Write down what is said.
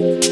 Bye.